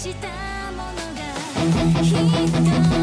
したものがきっと